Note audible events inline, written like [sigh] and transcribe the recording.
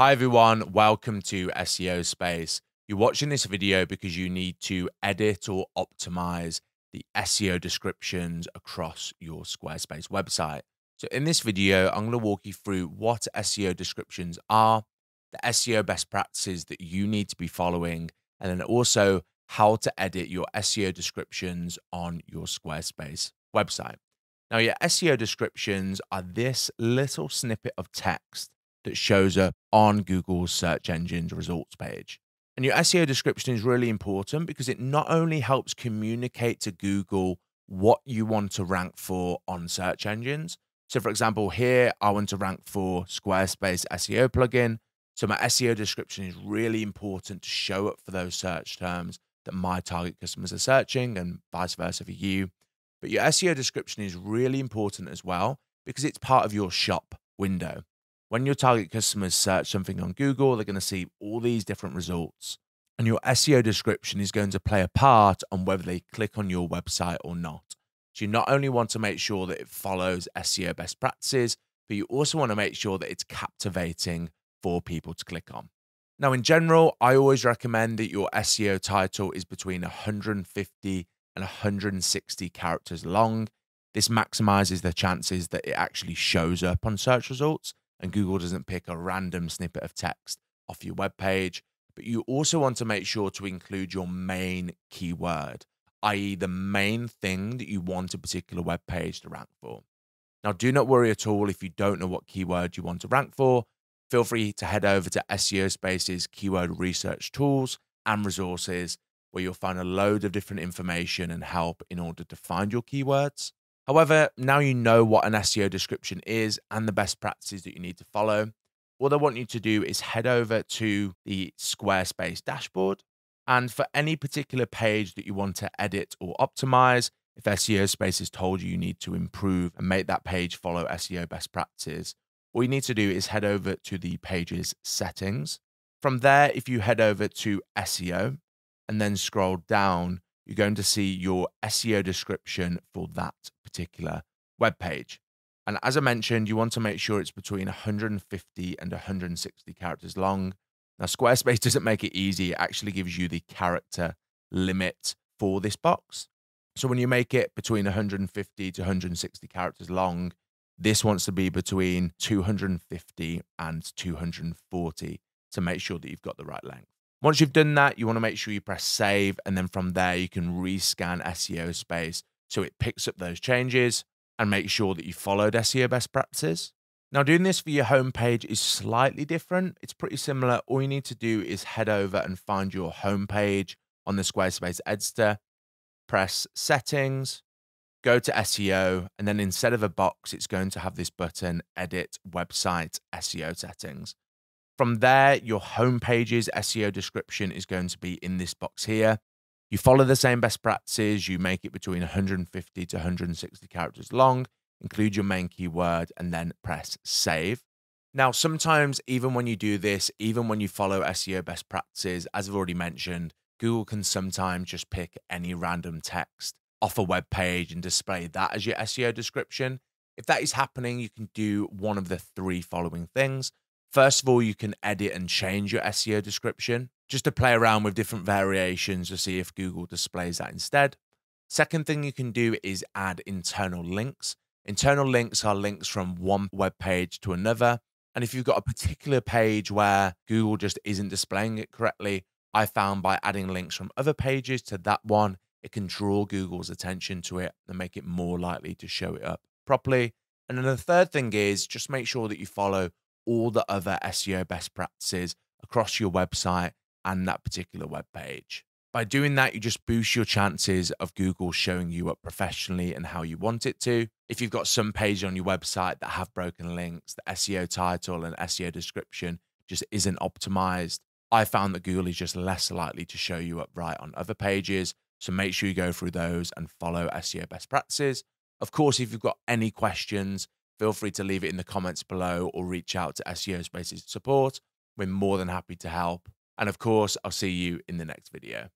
Hi everyone, welcome to SEOSpace. You're watching this video because you need to edit or optimize the SEO descriptions across your Squarespace website. So in this video, I'm going to walk you through what SEO descriptions are, the SEO best practices that you need to be following, and then also how to edit your SEO descriptions on your Squarespace website. Now, your SEO descriptions are this little snippet of text that shows up on Google's search engine's results page. And your SEO description is really important because it not only helps communicate to Google what you want to rank for on search engines. So, for example, here I want to rank for Squarespace SEO plugin. So, my SEO description is really important to show up for those search terms that my target customers are searching and vice versa for you. But your SEO description is really important as well because it's part of your shop window when your target customers search something on Google, they're going to see all these different results. And your SEO description is going to play a part on whether they click on your website or not. So you not only want to make sure that it follows SEO best practices, but you also want to make sure that it's captivating for people to click on. Now, in general, I always recommend that your SEO title is between 150 and 160 characters long. This maximizes the chances that it actually shows up on search results and Google doesn't pick a random snippet of text off your web page. But you also want to make sure to include your main keyword, i.e., the main thing that you want a particular web page to rank for. Now, do not worry at all if you don't know what keyword you want to rank for. Feel free to head over to SEOSpace's keyword research tools and resources, where you'll find a load of different information and help in order to find your keywords. However, now you know what an SEO description is and the best practices that you need to follow. What I want you to do is head over to the Squarespace dashboard. And for any particular page that you want to edit or optimize, if SEOSpace has told you you need to improve and make that page follow SEO best practices, all you need to do is head over to the page's settings. From there, if you head over to SEO and then scroll down, you're going to see your SEO description for that particular web page. And as I mentioned, you want to make sure it's between 150 and 160 characters long. Now, Squarespace [laughs] doesn't make it easy. It actually gives you the character limit for this box. So when you make it between 150 to 160 characters long, this wants to be between 250 and 240 to make sure that you've got the right length. Once you've done that, you want to make sure you press save. And then from there, you can rescan SEOSpace so it picks up those changes and make sure that you followed SEO best practices. Now, doing this for your homepage is slightly different. It's pretty similar. All you need to do is head over and find your homepage on the Squarespace editor, press settings, go to SEO, and then instead of a box, it's going to have this button edit website SEO settings. From there, your homepage's SEO description is going to be in this box here. You follow the same best practices. You make it between 150 to 160 characters long, include your main keyword, and then press save. Now, sometimes, even when you do this, even when you follow SEO best practices, as I've already mentioned, Google can sometimes just pick any random text off a web page and display that as your SEO description. If that is happening, you can do one of the three following things. First of all, you can edit and change your SEO description just to play around with different variations to see if Google displays that instead. Second thing you can do is add internal links. Internal links are links from one web page to another. And if you've got a particular page where Google just isn't displaying it correctly, I found by adding links from other pages to that one, it can draw Google's attention to it and make it more likely to show it up properly. And then the third thing is just make sure that you follow all the other SEO best practices across your website and that particular web page. By doing that, you just boost your chances of Google showing you up professionally and how you want it to. If you've got some pages on your website that have broken links, the SEO title and SEO description just isn't optimized, I found that Google is just less likely to show you up right on other pages. So make sure you go through those and follow SEO best practices. Of course, if you've got any questions, feel free to leave it in the comments below or reach out to SEOSpace's support. We're more than happy to help. And of course, I'll see you in the next video.